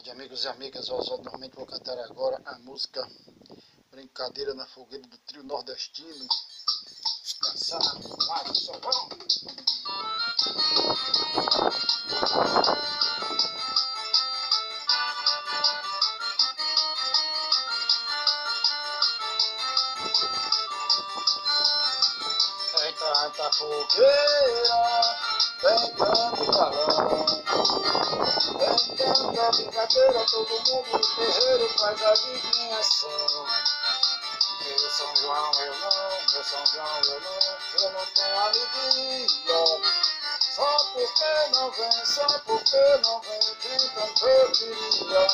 tarde, amigos e amigas. Oswaldo, normalmente vou cantar agora a música Brincadeira na Fogueira do Trio Nordestino. Dançar, Mário Sovão. Tem tanta fogueira, tem tanto balão. Tanta brincadeira, todo mundo no terreiro faz adivinhação. Meu São João eu não, meu São João eu não, eu não tenho alegria. Só porque não vem, só porque não vem, quem tanto eu queria.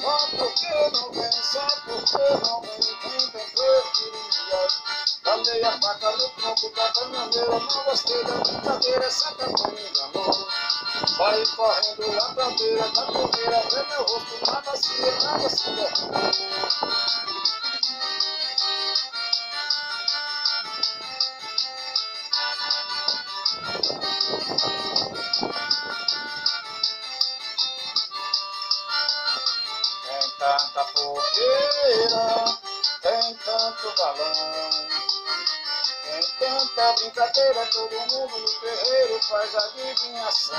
Só porque não vem, só porque não vem, quem tanto eu queria. Dei a faca no tronco da bananeira, não gostei da brincadeira, essa campanha me enganou. Saí correndo lá pra beira da ver meu rosto na bacia, se derramou. Tem tanta fogueira, tanta brincadeira, todo mundo no terreiro faz adivinhação.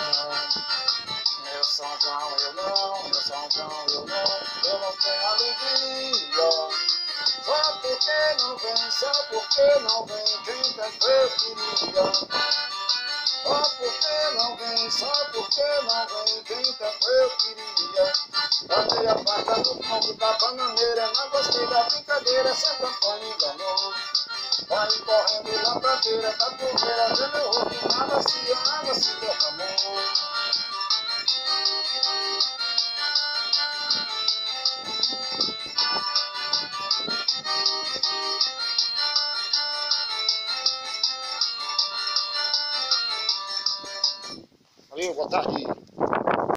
Meu São João eu não, meu São João eu não, eu não tenho alegria. Só porque não vem, só porque não vem, quem tanto eu queria. Só porque não vem, só porque não vem, quem tanto eu queria. Dei a faca no tronco da bananeira, não gostei da brincadeira, essa campanha. Vai correndo pra beira da torneira, vê meu rosto na bacia, se derramou. Valeu, boa tarde.